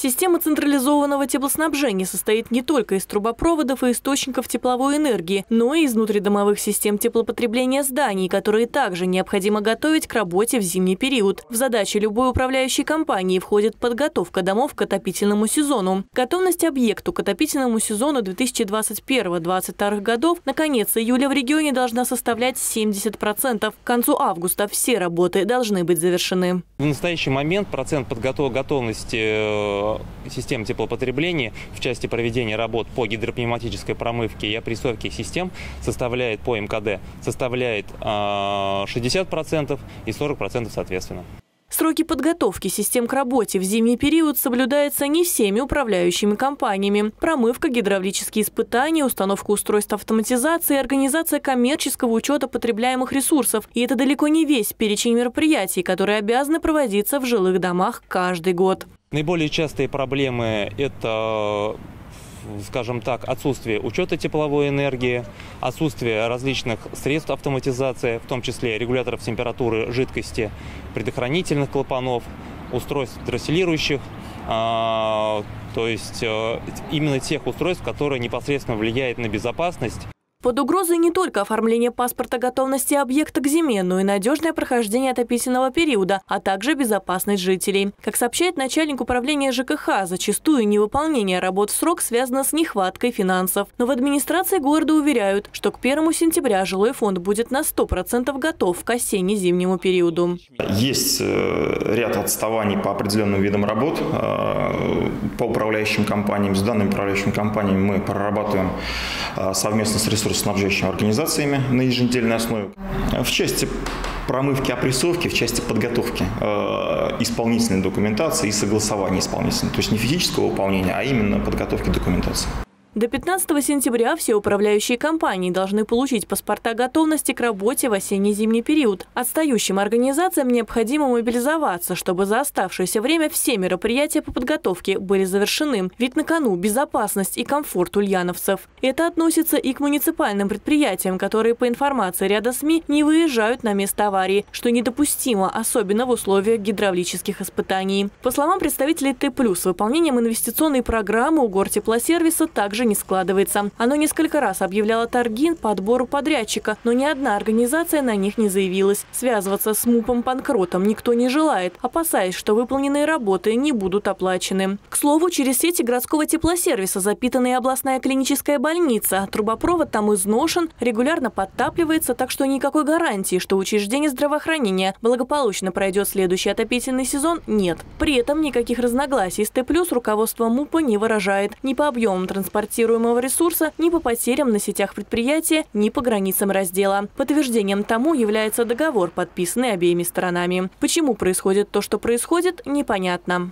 Система централизованного теплоснабжения состоит не только из трубопроводов и источников тепловой энергии, но и из внутридомовых систем теплопотребления зданий, которые также необходимо готовить к работе в зимний период. В задачи любой управляющей компании входит подготовка домов к отопительному сезону. Готовность объекту к отопительному сезону 2021-2022 годов на конец июля в регионе должна составлять 70%. К концу августа все работы должны быть завершены. В настоящий момент процент подготов готовности э, систем теплопотребления в части проведения работ по гидропневматической промывке и опрессовке систем составляет по МКД составляет 60% и 40% соответственно. Сроки подготовки систем к работе в зимний период соблюдаются не всеми управляющими компаниями. Промывка, гидравлические испытания, установка устройств автоматизации, организация коммерческого учета потребляемых ресурсов. И это далеко не весь перечень мероприятий, которые обязаны проводиться в жилых домах каждый год. Наиболее частые проблемы – это скажем так, отсутствие учета тепловой энергии, отсутствие различных средств автоматизации, в том числе регуляторов температуры жидкости, предохранительных клапанов, устройств дросселирующих, а, то есть э, именно тех устройств, которые непосредственно влияют на безопасность. Под угрозой не только оформление паспорта готовности объекта к зиме, но и надежное прохождение отопительного периода, а также безопасность жителей. Как сообщает начальник управления ЖКХ, зачастую невыполнение работ в срок связано с нехваткой финансов. Но в администрации города уверяют, что к 1 сентября жилой фонд будет на 100% готов к осенне-зимнему периоду. Есть э, ряд отставаний по определенным видам работ э, по управляющим компаниям. С данными управляющими компаниями мы прорабатываем совместно с ресурсоснабжающими организациями на еженедельной основе. В части промывки, опрессовки, в части подготовки э, исполнительной документации и согласования исполнительной. То есть не физического выполнения, а именно подготовки документации. До 15 сентября все управляющие компании должны получить паспорта готовности к работе в осенне-зимний период. Отстающим организациям необходимо мобилизоваться, чтобы за оставшееся время все мероприятия по подготовке были завершены. Ведь на кону безопасность и комфорт ульяновцев. Это относится и к муниципальным предприятиям, которые, по информации ряда СМИ, не выезжают на место аварии, что недопустимо, особенно в условиях гидравлических испытаний. По словам представителей Т+, выполнением инвестиционной программы у Гортеплосервиса также не складывается. Оно несколько раз объявляло торги по отбору подрядчика, но ни одна организация на них не заявилась. Связываться с МУПом Панкротом никто не желает, опасаясь, что выполненные работы не будут оплачены. К слову, через сети городского теплосервиса запитана и областная клиническая больница. Трубопровод там изношен, регулярно подтапливается, так что никакой гарантии, что учреждение здравоохранения благополучно пройдет следующий отопительный сезон, нет. При этом никаких разногласий с Т+, руководство МУПа не выражает ни по объемам транспортирования, эксплуатируемого ресурса ни по потерям на сетях предприятия, ни по границам раздела. Подтверждением тому является договор, подписанный обеими сторонами. Почему происходит то, что происходит, непонятно.